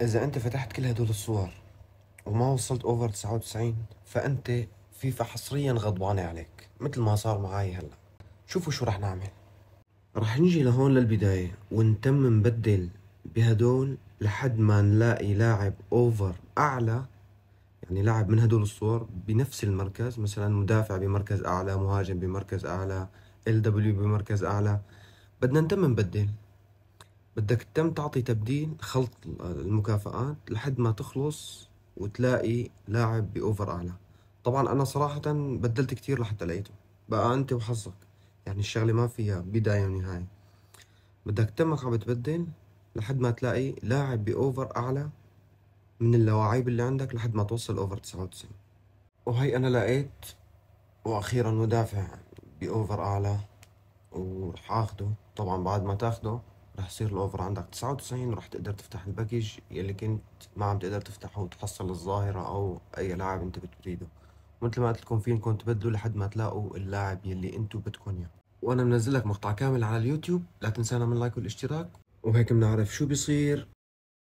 إذا أنت فتحت كل هدول الصور وما وصلت أوفر 99 فأنت فيفا حصريا غضبانة عليك مثل ما صار معي هلأ. شوفوا شو رح نعمل. رح نجي لهون للبداية ونتم نبدل بهدول لحد ما نلاقي لاعب أوفر أعلى يعني لاعب من هدول الصور بنفس المركز مثلا مدافع بمركز أعلى مهاجم بمركز أعلى ال دبليو بمركز أعلى. بدنا نتم نبدل. بدك تتم تعطي تبديل خلط المكافآت لحد ما تخلص وتلاقي لاعب بأوفر أعلى. طبعا أنا صراحة بدلت كتير لحتى لقيته. بقى أنت وحظك. يعني الشغلة ما فيها بداية ونهاية. بدك تمك عم بتبدل لحد ما تلاقي لاعب بأوفر أعلى من اللواعيب اللي عندك لحد ما توصل أوفر 99 وهي أنا لقيت وأخيرا مدافع ب over أعلى. ورح آخده. طبعا بعد ما تاخده رح يصير ال over عندك 99 ورح تقدر تفتح ال package يلي كنت ما عم تقدر تفتحه وتحصل الظاهرة أو أي لاعب أنت بتريده. مثل ما قلت لكم فيكم تبدلوا لحد ما تلاقوا اللاعب يلي أنتو بدكم إياه. وأنا منزل لك مقطع كامل على اليوتيوب لا تنسانا من like والاشتراك وهيك بنعرف شو بيصير.